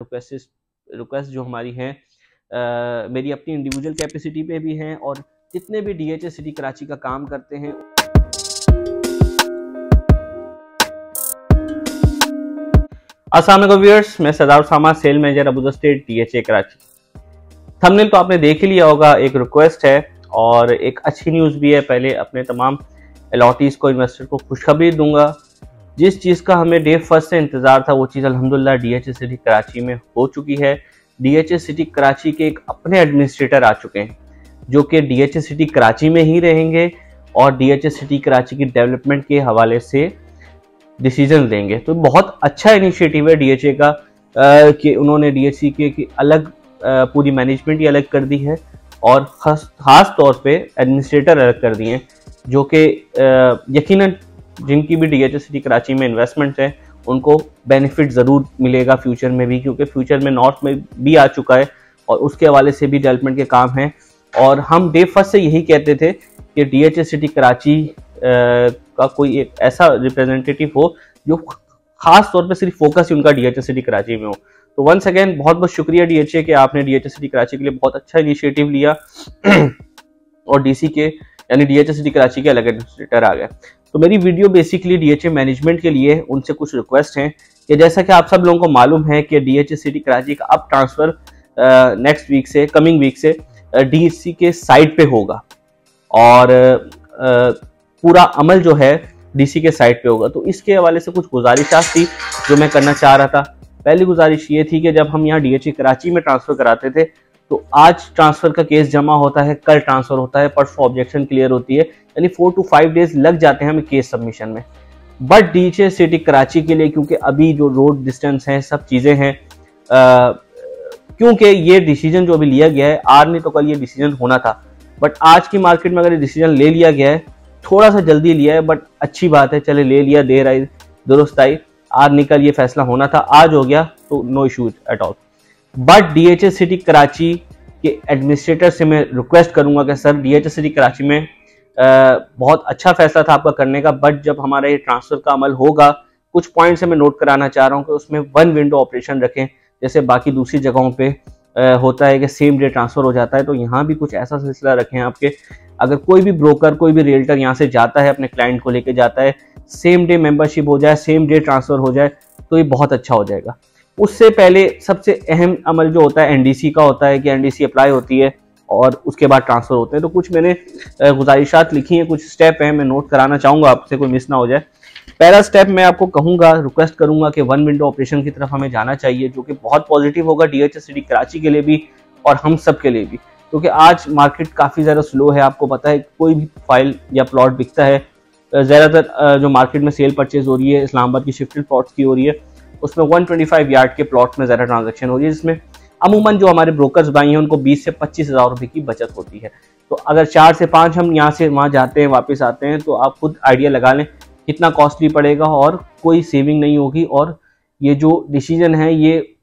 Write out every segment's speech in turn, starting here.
Request request जो हमारी हैं मेरी अपनी इंडिविजुअल कैपेसिटी पे भी हैं और जितने भी डी सिटी कराची का काम करते हैं। असल व्यूअर्स मैं Sardar Sama sale manager Abu state D H Karachi. Thumbnail तो आपने देख ही लिया होगा, एक रिक्वेस्ट है और एक अच्छी न्यूज़ भी है। पहले अपने तमाम अलॉटीज़ को इन्वेस्टर को खुशखबरी दूँगा। जिस चीज़ का हमें डे फ़र्स्ट से इंतज़ार था, वो चीज़ अलहमदिल्ला डी एच सिटी कराची में हो चुकी है। डी एच सिटी कराची के एक अपने एडमिनिस्ट्रेटर आ चुके हैं, जो कि डी एच सिटी कराची में ही रहेंगे और डी एच सिटी कराची की डेवलपमेंट के हवाले से डिसीज़न लेंगे। तो बहुत अच्छा इनिशिएटिव है डी एच ए का कि उन्होंने डी के की अलग पूरी मैनेजमेंट ही अलग कर दी है और ख़ास तौर पे एडमिनिस्ट्रेटर अलग कर दिए हैं, जो कि यकीनन जिनकी भी डीएचए सिटी कराची में इन्वेस्टमेंट है, उनको बेनिफिट ज़रूर मिलेगा फ्यूचर में भी, क्योंकि फ्यूचर में नॉर्थ में भी आ चुका है और उसके हवाले से भी डेवलपमेंट के काम हैं। और हम डे फ़र्स्ट से यही कहते थे कि डीएचए सिटी कराची का कोई एक ऐसा रिप्रेजेंटेटिव हो, जो खास तौर पे सिर्फ़ फोकस ही उनका डीएचए सिटी कराची में हो। तो वंस अगेन बहुत बहुत शुक्रिया डीएचए के, आपने डी सिटी कराची के लिए बहुत अच्छा इनिशिएटिव लिया। और डीसी के यानी डी सिटी कराची के अलग एडमिनिस्ट्रेटर आ गए। तो मेरी वीडियो बेसिकली डीएचए मैनेजमेंट के लिए उनसे कुछ रिक्वेस्ट हैं कि जैसा कि आप सब लोगों को मालूम है कि डीएचए सिटी कराची का अब ट्रांसफ़र नेक्स्ट वीक से कमिंग वीक से डीसी के साइट पे होगा। और पूरा अमल जो है डीसी के साइट पे होगा। तो इसके हवाले से कुछ गुजारिशात थी जो मैं करना चाह रहा था। पहली गुजारिश ये थी कि जब हम यहाँ डीएचए कराची में ट्रांसफ़र कराते थे तो आज ट्रांसफ़र का केस जमा होता है, कल ट्रांसफ़र होता है, परसों ऑब्जेक्शन क्लियर होती है, यानी फोर टू फाइव डेज़ लग जाते हैं हमें केस सबमिशन में। बट डीचे सिटी कराची के लिए, क्योंकि अभी जो रोड डिस्टेंस है, सब चीज़ें हैं क्योंकि ये डिसीज़न जो अभी लिया गया है आज नहीं तो कल ये डिसीज़न होना था। बट आज की मार्केट में अगर ये डिसीज़न ले लिया गया है, थोड़ा सा जल्दी लिया है बट अच्छी बात है, चले ले लिया देर आई दुरुस्त आई आज निकल ये फैसला होना था, आज हो गया तो no issues at all but DHS city Karachi के एडमिनिस्ट्रेटर से मैं रिक्वेस्ट करूँगा कि सर डीएचएस सिटी कराची में आ, बहुत अच्छा फैसला था आपका करने का बट जब हमारा ये ट्रांसफ़र का अमल होगा कुछ पॉइंट्स मैं नोट कराना चाह रहा हूँ कि उसमें वन विंडो ऑपरेशन रखें जैसे बाकी दूसरी जगहों पे आ, होता है कि सेम डे ट्रांसफ़र हो जाता है तो यहाँ भी कुछ ऐसा सिलसिला रखें आपके। अगर कोई भी ब्रोकर कोई भी रियल्टर यहाँ से जाता है अपने क्लाइंट को लेके जाता है सेम डे मेंबरशिप हो जाए सेम डे ट्रांसफ़र हो जाए तो ये बहुत अच्छा हो जाएगा। उससे पहले सबसे अहम अमल जो होता है एनडीसी का होता है कि एनडीसी अप्लाई होती है और उसके बाद ट्रांसफ़र होते हैं। तो कुछ मैंने गुजारिशात लिखी हैं, कुछ स्टेप हैं, मैं नोट कराना चाहूँगा, आपसे कोई मिस ना हो जाए। पहला स्टेप मैं आपको कहूँगा रिक्वेस्ट करूँगा कि वन विंडो ऑपरेशन की तरफ़ हमें जाना चाहिए, जो कि बहुत पॉजिटिव होगा डी एच कराची के लिए भी और हम सब के लिए भी। क्योंकि आज मार्केट काफ़ी ज़्यादा स्लो है, आपको पता है, कोई भी फ़ाइल या प्लॉट बिकता है ज़्यादातर जो मार्केट में सेल परचेज हो रही है, इस्लामाबाद की शिफ्टेड प्लॉट्स की हो रही है उसमें 125 यार्ड के प्लॉट में ज़्यादा ट्रांजेक्शन हो रही है, जिसमें अमूमन जो हमारे ब्रोकर्स भाई हैं, उनको 20 से पच्चीस हज़ार रुपये की बचत होती है। तो अगर चार से पाँच हम यहाँ से वहाँ जाते हैं, वापस आते हैं तो आप खुद आइडिया लगा लें कितना कॉस्टली पड़ेगा और कोई सेविंग नहीं होगी और ये जो डिसीज़न है, ये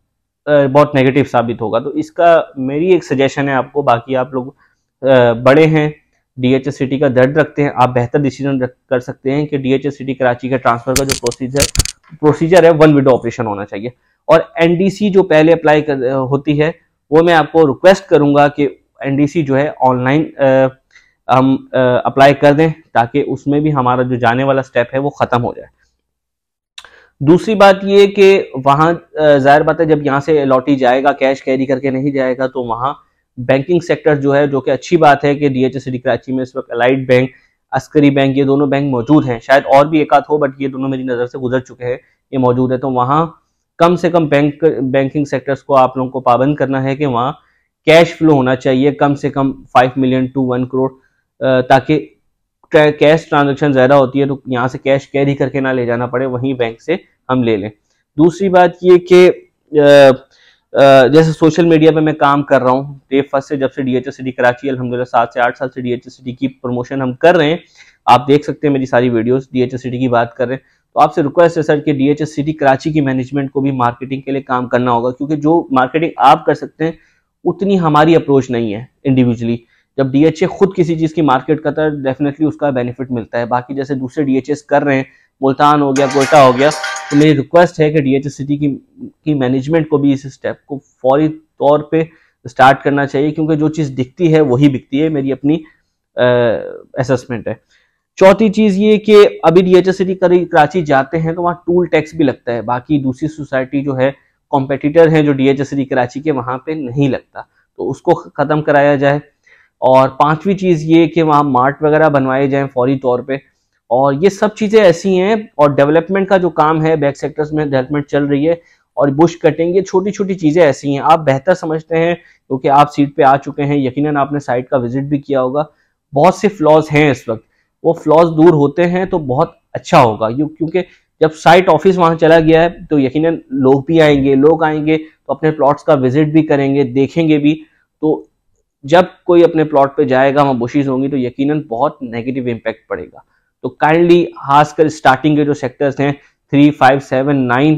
बहुत नेगेटिव साबित होगा। तो इसका मेरी एक सजेशन है आपको, बाकी आप लोग बड़े हैं डीएचएस सिटी का दर्द रखते हैं, आप बेहतर डिसीज़न कर सकते हैं कि डीएचएस सिटी कराची का ट्रांसफ़र का जो प्रोसीजर प्रोसीजर है वन विंडो ऑपरेशन होना चाहिए। और एनडीसी जो पहले अप्लाई होती है, वो मैं आपको रिक्वेस्ट करूँगा कि एनडीसी जो है ऑनलाइन हम अप्लाई कर दें, ताकि उसमें भी हमारा जो जाने वाला स्टेप है, वो ख़त्म हो जाए। दूसरी बात ये कि वहाँ ज़ाहिर बात है, जब यहाँ से लौटी जाएगा कैश कैरी करके नहीं जाएगा तो वहाँ बैंकिंग सेक्टर जो है, जो कि अच्छी बात है कि डी एच सिटी कराची में इस वक्त अलाइड बैंक अस्करी बैंक, ये दोनों बैंक मौजूद हैं। शायद और भी एक आध हो बट ये दोनों मेरी नज़र से गुजर चुके हैं, ये मौजूद है। तो वहाँ कम से कम बैंक बैंकिंग सेक्टर्स को आप लोगों को पाबंद करना है कि वहाँ कैश फ्लो होना चाहिए, कम से कम five million to one crore ताकि कैश ट्रांजेक्शन ज़्यादा होती है तो यहाँ से कैश कैरी करके ना ले जाना पड़े, वहीं बैंक से हम ले लें। दूसरी बात ये कि जैसे सोशल मीडिया पे मैं काम कर रहा हूँ डे फ़र्स्ट से जब से डी एच सिटी कराची अलहमदिल्ला सात से आठ साल से डी सिटी की प्रमोशन हम कर रहे हैं, आप देख सकते हैं मेरी सारी वीडियोस डी सिटी की बात कर रहे हैं। तो आपसे रिक्वेस्ट है सर कि डी सिटी कराची की मैनेजमेंट को भी मार्केटिंग के लिए काम करना होगा, क्योंकि जो मार्केटिंग आप कर सकते हैं, उतनी हमारी अप्रोच नहीं है इंडिविजुअली जब डीएचए खुद किसी चीज़ की मार्केट करता है डेफिनेटली उसका बेनिफिट मिलता है। बाकी जैसे दूसरे डीएचएस कर रहे हैं मुल्तान हो गया, कोयटा हो गया तो मेरी रिक्वेस्ट है कि डी सिटी की की मैनेजमेंट को भी इस स्टेप को फौरी तौर पे स्टार्ट करना चाहिए, क्योंकि जो चीज़ दिखती है, वही बिकती है, मेरी अपनी असेसमेंट है। चौथी चीज़ ये कि अभी डी सिटी कराची जाते हैं तो वहाँ टूल टैक्स भी लगता है, बाकी दूसरी सोसाइटी जो है कॉम्पिटिटर हैं जो डी सिटी कराची के, वहाँ पे नहीं लगता तो उसको ख़त्म कराया जाए। और पांचवी चीज़ ये कि वहाँ मार्ट वगैरह बनवाए जाएँ फौरी तौर पे और ये सब चीज़ें ऐसी हैं, और डेवलपमेंट का जो काम है बैक सेक्टर्स में डेवलपमेंट चल रही है, और बुश कटिंग ये छोटी छोटी चीज़ें ऐसी हैं। आप बेहतर समझते हैं, क्योंकि आप सीट पे आ चुके हैं, यकीनन आपने साइट का विज़िट भी किया होगा। बहुत से फ्लॉज हैं इस वक्त। वो फ्लॉज दूर होते हैं तो बहुत अच्छा होगा। क्योंकि जब साइट ऑफ़िस वहाँ चला गया है तो यकीनन लोग भी आएँगे, लोग आएँगे तो अपने प्लॉट्स का विज़िट भी करेंगे, देखेंगे भी। तो जब कोई अपने प्लॉट पे जाएगा, वहाँ बुशीज होंगी तो यकीनन बहुत नेगेटिव इम्पैक्ट पड़ेगा। तो काइंडली खासकर स्टार्टिंग के जो सेक्टर्स हैं three five seven nine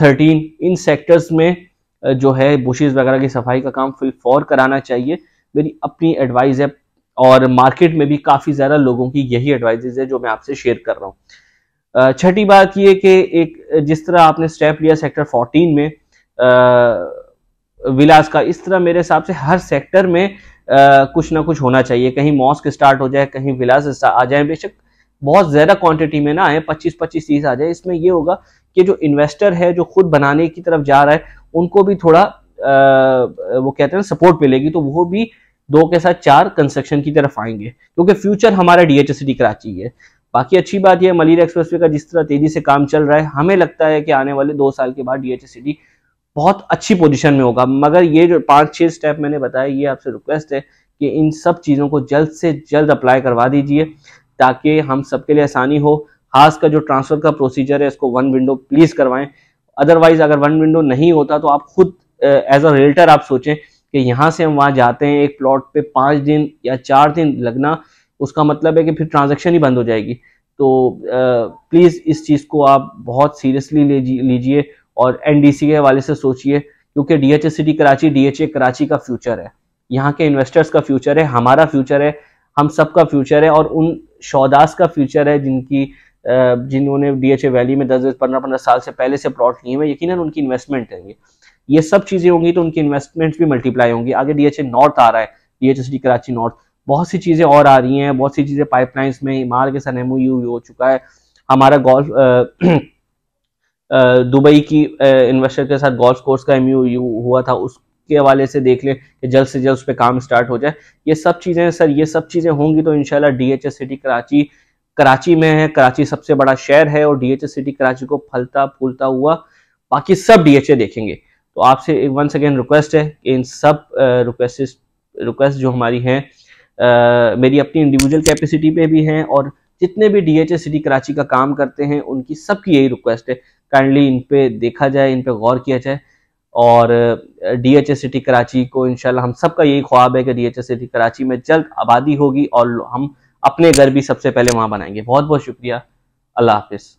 thirteen इन सेक्टर्स में जो है बुशेज वगैरह की सफ़ाई का काम फिल फॉर कराना चाहिए। मेरी अपनी एडवाइस है और मार्केट में भी काफ़ी ज़्यादा लोगों की यही एडवाइजेज है जो मैं आपसे शेयर कर रहा हूँ। छठी बात ये कि एक जिस तरह आपने स्टेप लिया सेक्टर 14 में विलास का इस तरह मेरे हिसाब से हर सेक्टर में आ, कुछ ना कुछ होना चाहिए। कहीं मॉस्क स्टार्ट हो जाए कहीं विलास आ जाए बेशक बहुत ज़्यादा क्वांटिटी में ना आए पच्चीस पच्चीस तीस आ जाए। इसमें ये होगा कि जो इन्वेस्टर है जो खुद बनाने की तरफ़ जा रहा है उनको भी थोड़ा आ, वो कहते हैं सपोर्ट मिलेगी तो वो भी दो के साथ चार कंस्ट्रक्शन की तरफ़ आएँगे। क्योंकि फ्यूचर हमारा डीएचएसडी कराची है बाकी अच्छी बात यह मलिर एक्सप्रेसवे का जिस तरह तेज़ी से काम चल रहा है हमें लगता है कि आने वाले दो साल के बाद डीएचएसडी बहुत अच्छी पोजीशन में होगा। मगर ये जो पाँच छह स्टेप मैंने बताया ये आपसे रिक्वेस्ट है कि इन सब चीज़ों को जल्द से जल्द अप्लाई करवा दीजिए। ताकि हम सबके लिए आसानी हो। खास का जो ट्रांसफ़र का प्रोसीजर है, इसको वन विंडो प्लीज़ करवाएँ। अदरवाइज़ अगर वन विंडो नहीं होता तो आप खुद एज अ रियल्टर आप सोचें कि यहाँ से हम वहाँ जाते हैं, एक प्लॉट पे पाँच दिन या चार दिन लगना, उसका मतलब है कि फिर ट्रांजेक्शन ही बंद हो जाएगी। तो प्लीज़ इस चीज़ को आप बहुत सीरियसली लीजिए और एनडीसी के हवाले से सोचिए, क्योंकि DHA city Karachi DHA Karachi का फ्यूचर है। यहाँ के इन्वेस्टर्स का फ्यूचर है, हमारा फ्यूचर है हम सबका फ्यूचर है और उन शौदास का फ्यूचर है जिनकी जिन्होंने डीएचए वैली में दस दस, पंद्रह पंद्रह साल से पहले से प्लॉट लिए हुए यकीन उनकी इन्वेस्टमेंट है ये। ये सब चीज़ें होंगी तो उनकी इन्वेस्टमेंट भी मल्टीप्लाई होंगी। आगे डीएचए नॉर्थ आ रहा है डीएचए सिटी कराची नॉर्थ बहुत सी चीज़ें और आ रही हैं, बहुत सी चीज़ें पाइपलाइंस में इमार के साथ एमओयू हो चुका है। हमारा गोल्फ दुबई की इन्वेस्टर के साथ गोल्फ कोर्स का एम हुआ था उसके हवाले से देख लें कि जल्द से जल्द उस पर काम स्टार्ट हो जाए। ये सब चीज़ें सर, ये सब चीज़ें होंगी तो इनशाला D H S city Karachi Karachi में है। कराची सबसे बड़ा शहर है और D H S city Karachi को फलता फूलता हुआ बाकी सब डी एच ए देखेंगे। तो आपसे वन सेकेंड रिक्वेस्ट है कि इन सब रिक्वेस्ट रिक्वेस्ट जो हमारी हैं मेरी अपनी इंडिविजुअल कैपेसिटी पे भी हैं और जितने भी D H S city Karachi का काम करते हैं, उनकी सबकी यही रिक्वेस्ट है। काइंडली इन पे देखा जाए, इन पे गौर किया जाए। और डी एच सिटी कराची को इनशाला हम सबका यही ख्वाब है कि डी एच सिटी कराची में जल्द आबादी होगी और हम अपने घर भी सबसे पहले वहाँ बनाएँगे। बहुत बहुत शुक्रिया। अल्लाह हाफिज़।